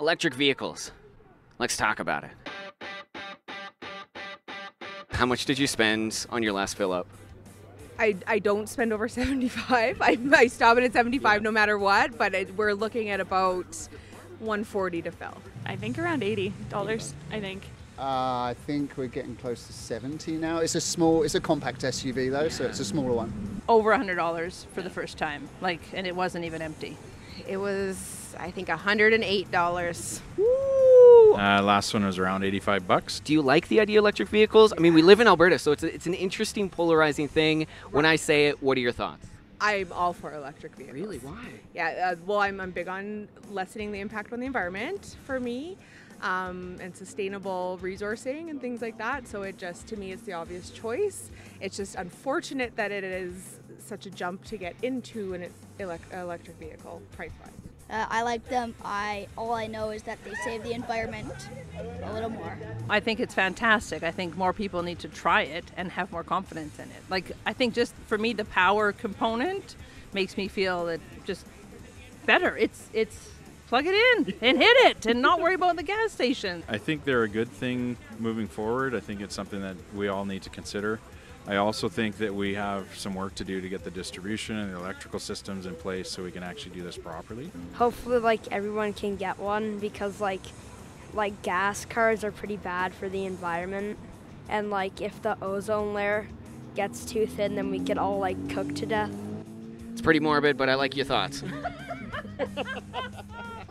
Electric vehicles. Let's talk about it. How much did you spend on your last fill up? I, I don't spend over 75. I, I stop it at 75 no matter what, but it, we're looking at about 140 to fill. I think around eighty dollars. I think. Uh, I think we're getting close to 70 now. It's a small, it's a compact SUV though, so it's a smaller one. over a hundred dollars for the first time. Like, and it wasn't even empty. It was, I think, $108. Uh, last one was around 85 bucks. Do you like the idea of electric vehicles? I mean, we live in Alberta, so it's, a, it's an interesting, polarizing thing. When I say it, what are your thoughts? I'm all for electric vehicles. Really? Why? Yeah, uh, well, I'm, I'm big on lessening the impact on the environment for me um, and sustainable resourcing and things like that. So it just, to me, it's the obvious choice. It's just unfortunate that it is such a jump to get into an elec- electric vehicle price wise. Uh, I like them. I all I know is that they save the environment a little more. I think it's fantastic. I think more people need to try it and have more confidence in it. Like, I think just for me, the power component makes me feel that just better. It's it's plug it in and hit it and not worry about the gas station. I think they're a good thing moving forward. I think it's something that we all need to consider. I also think that we have some work to do to get the distribution and the electrical systems in place so we can actually do this properly. hopefully like everyone can get one because like like gas cars are pretty bad for the environment and like if the ozone layer gets too thin then we could all like cook to death It's pretty morbid, but I like your thoughts.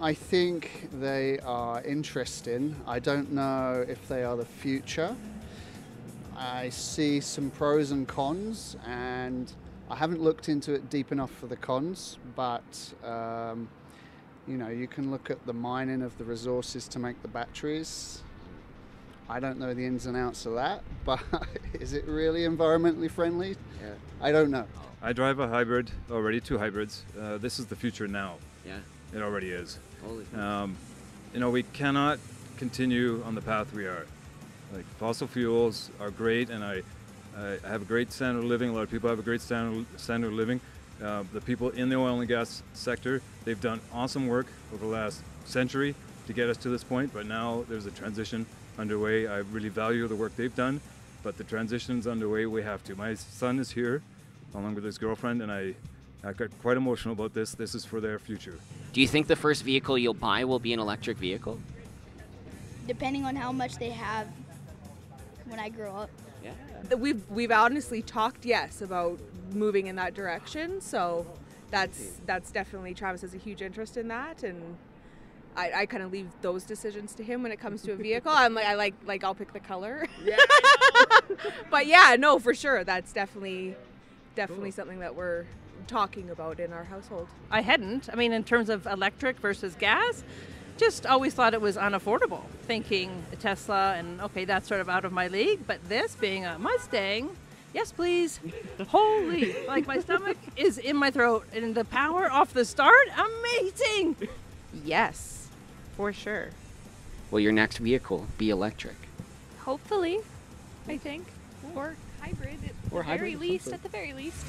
I think they are interesting. I don't know if they are the future. I see some pros and cons, and I haven't looked into it deep enough for the cons, but um, you know, you can look at the mining of the resources to make the batteries. I don't know the ins and outs of that, but is it really environmentally friendly? Yeah. I don't know. I drive a hybrid, already two hybrids. Uh, this is the future now. Yeah. It already is. Holy Um, you know, we cannot continue on the path we are. Like fossil fuels are great, and I, I have a great standard of living. A lot of people have a great standard standard of living. Uh, the people in the oil and gas sector, they've done awesome work over the last century to get us to this point. But now there's a transition underway. I really value the work they've done, but the transition's underway. We have to. My son is here, along with his girlfriend, and I. I got quite emotional about this. This is for their future. Do you think the first vehicle you'll buy will be an electric vehicle? Depending on how much they have when I grow up. Yeah. We've, we've honestly talked, yes, about moving in that direction. So that's, that's definitely, Travis has a huge interest in that. And I, I kind of leave those decisions to him when it comes to a vehicle. I'm like, I like, like I'll pick the color. Yeah. but yeah, no, for sure. That's definitely, definitely something that we're talking about in our household. I hadn't. I mean, in terms of electric versus gas, just always thought it was unaffordable. Thinking Tesla and okay, that's sort of out of my league. But this being a Mustang, yes, please. Holy, like my stomach is in my throat, and the power off the start, amazing. Yes, for sure. Will your next vehicle be electric? Hopefully, I think, or hybrid at Or the very hybrid, least. At the very least.